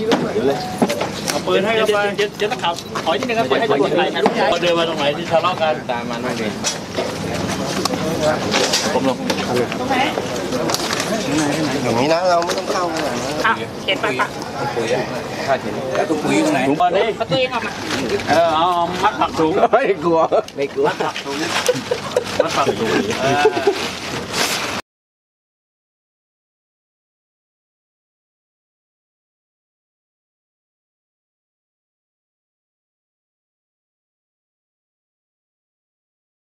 เดี๋ยวเลยเอาปืนให้เข้าไปเดี๋ยวเดี๋ยวนักข่าถอยนิดนึงครับเดี๋ยวให้ตำรวจถ่ายถ่รูปใหเดินมาตรงไหนที่ทะเลาะกันตามมันไม่ดีผมลงตรงไหนอย่างนี้นะเราไม่ต้องเข้าขนาดนั้นอะเขียนไปปะถ้าเห็นแล้วตุ้งปุ๋ยตรงไหนถุงก่อนดิเอาตัวเองออกมาเออเอามัดผักถุงไม่กลัวไม่กลัวมัดผักถุงมัดผักถุง